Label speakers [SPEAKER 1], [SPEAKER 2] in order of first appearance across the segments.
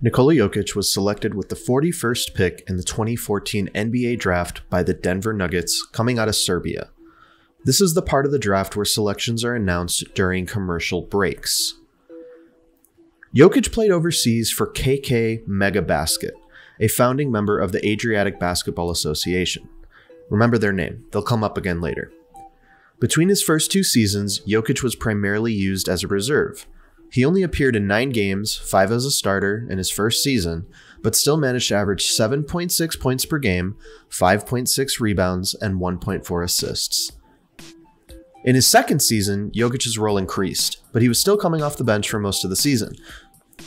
[SPEAKER 1] Nikola Jokic was selected with the 41st pick in the 2014 NBA draft by the Denver Nuggets coming out of Serbia. This is the part of the draft where selections are announced during commercial breaks. Jokic played overseas for KK Mega Basket, a founding member of the Adriatic Basketball Association. Remember their name, they'll come up again later. Between his first two seasons, Jokic was primarily used as a reserve. He only appeared in nine games, five as a starter, in his first season, but still managed to average 7.6 points per game, 5.6 rebounds, and 1.4 assists. In his second season, Jokic's role increased, but he was still coming off the bench for most of the season.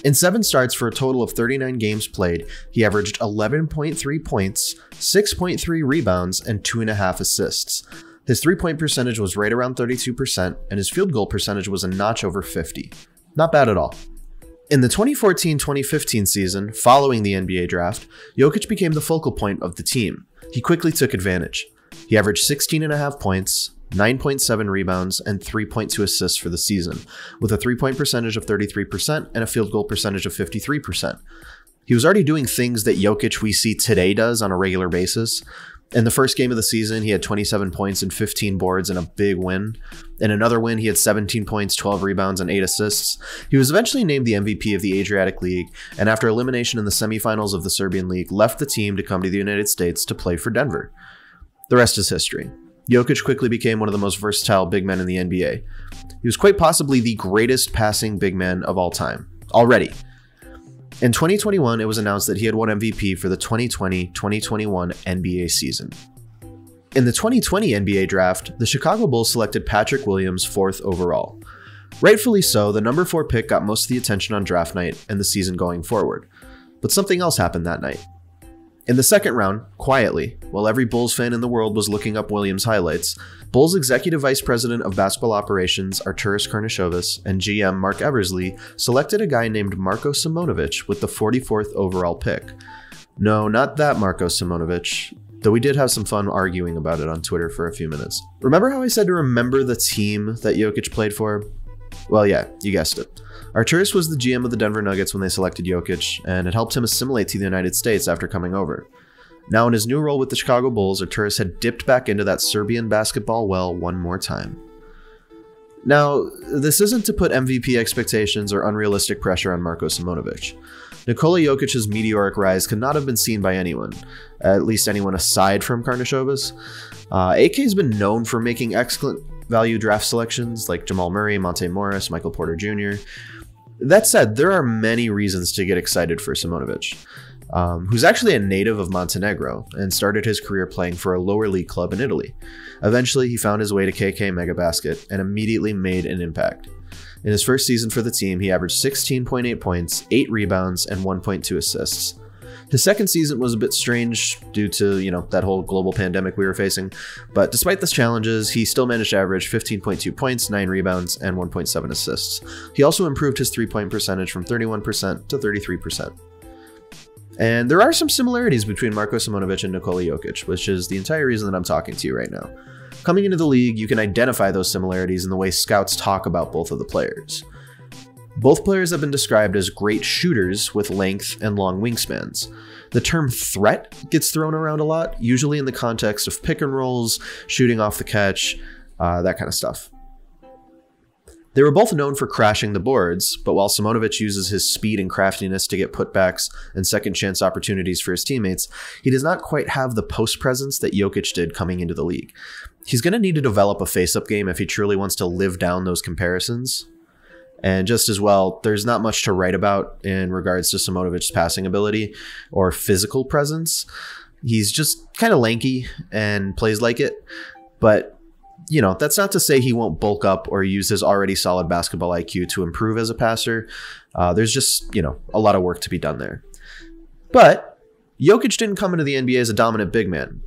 [SPEAKER 1] In seven starts for a total of 39 games played, he averaged 11.3 points, 6.3 rebounds, and 2.5 assists. His three point percentage was right around 32%, and his field goal percentage was a notch over 50. Not bad at all. In the 2014 2015 season, following the NBA draft, Jokic became the focal point of the team. He quickly took advantage. He averaged 16.5 points, 9.7 rebounds, and 3.2 assists for the season, with a three point percentage of 33% and a field goal percentage of 53%. He was already doing things that Jokic we see today does on a regular basis, in the first game of the season, he had 27 points and 15 boards in a big win. In another win, he had 17 points, 12 rebounds, and 8 assists. He was eventually named the MVP of the Adriatic League, and after elimination in the semifinals of the Serbian League, left the team to come to the United States to play for Denver. The rest is history. Jokic quickly became one of the most versatile big men in the NBA. He was quite possibly the greatest passing big man of all time, already. In 2021, it was announced that he had won MVP for the 2020 2021 NBA season. In the 2020 NBA draft, the Chicago Bulls selected Patrick Williams fourth overall. Rightfully so, the number 4 pick got most of the attention on draft night and the season going forward. But something else happened that night. In the second round, quietly, while every Bulls fan in the world was looking up Williams' highlights, Bulls Executive Vice President of Basketball Operations Arturas Karnisovas and GM Marc Eversley selected a guy named Marko Simonovic with the 44th overall pick. No, not that Marko Simonovic, though we did have some fun arguing about it on Twitter for a few minutes. Remember how I said to remember the team that Jokic played for? Well, yeah, you guessed it. Arturas was the GM of the Denver Nuggets when they selected Jokic, and it helped him assimilate to the United States after coming over. Now, in his new role with the Chicago Bulls, Arturas had dipped back into that Serbian basketball well one more time. Now, this isn't to put MVP expectations or unrealistic pressure on Marko Simonovic. Nikola Jokic's meteoric rise could not have been seen by anyone, at least anyone aside from Karnisovas. Uh, AK has been known for making excellent value draft selections like Jamal Murray, Monte Morris, Michael Porter Jr. That said, there are many reasons to get excited for Simonovic, um, who's actually a native of Montenegro and started his career playing for a lower league club in Italy. Eventually, he found his way to KK Megabasket and immediately made an impact. In his first season for the team, he averaged 16.8 points, 8 rebounds, and 1.2 assists. His second season was a bit strange due to, you know, that whole global pandemic we were facing, but despite the challenges, he still managed to average 15.2 points, 9 rebounds, and 1.7 assists. He also improved his three-point percentage from 31% to 33%. And there are some similarities between Marko Simonovic and Nikola Jokic, which is the entire reason that I'm talking to you right now. Coming into the league, you can identify those similarities in the way scouts talk about both of the players. Both players have been described as great shooters with length and long wingspans. The term threat gets thrown around a lot, usually in the context of pick and rolls, shooting off the catch, uh, that kind of stuff. They were both known for crashing the boards, but while Simonovic uses his speed and craftiness to get putbacks and second chance opportunities for his teammates, he does not quite have the post presence that Jokic did coming into the league. He's going to need to develop a face up game if he truly wants to live down those comparisons, and just as well, there's not much to write about in regards to Simonovic's passing ability or physical presence. He's just kind of lanky and plays like it. But, you know, that's not to say he won't bulk up or use his already solid basketball IQ to improve as a passer. Uh, there's just, you know, a lot of work to be done there. But Jokic didn't come into the NBA as a dominant big man.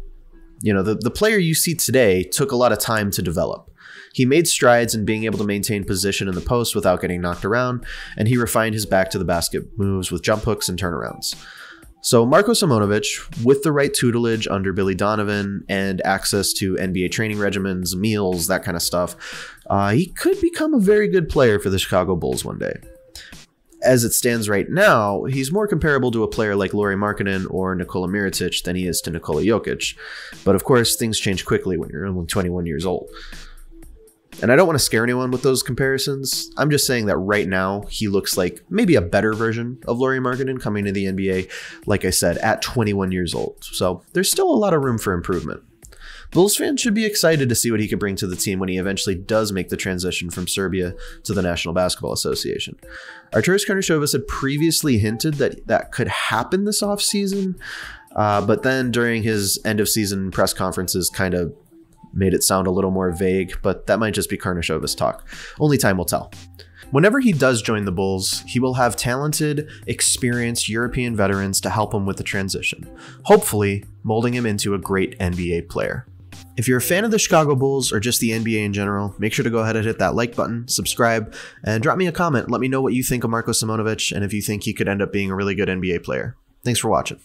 [SPEAKER 1] You know, the, the player you see today took a lot of time to develop. He made strides in being able to maintain position in the post without getting knocked around, and he refined his back to the basket moves with jump hooks and turnarounds. So Marko Simonovic, with the right tutelage under Billy Donovan and access to NBA training regimens, meals, that kind of stuff, uh, he could become a very good player for the Chicago Bulls one day. as it stands right now, he's more comparable to a player like Lauri Markkanen or Nikola Mirotic than he is to Nikola Jokic. But of course, things change quickly when you're only 21 years old. And I don't want to scare anyone with those comparisons. I'm just saying that right now he looks like maybe a better version of Lauri Markkanen coming to the NBA, like I said, at 21 years old. So there's still a lot of room for improvement. Bulls fans should be excited to see what he could bring to the team when he eventually does make the transition from Serbia to the National Basketball Association. Arturas Karnisovas had previously hinted that that could happen this offseason, uh, but then during his end of season press conferences, kind of made it sound a little more vague, but that might just be Karnisovas talk. Only time will tell. Whenever he does join the Bulls, he will have talented, experienced European veterans to help him with the transition, hopefully, molding him into a great NBA player. If you're a fan of the Chicago Bulls or just the NBA in general, make sure to go ahead and hit that like button, subscribe, and drop me a comment. Let me know what you think of Marko Simonovic and if you think he could end up being a really good NBA player. Thanks for watching.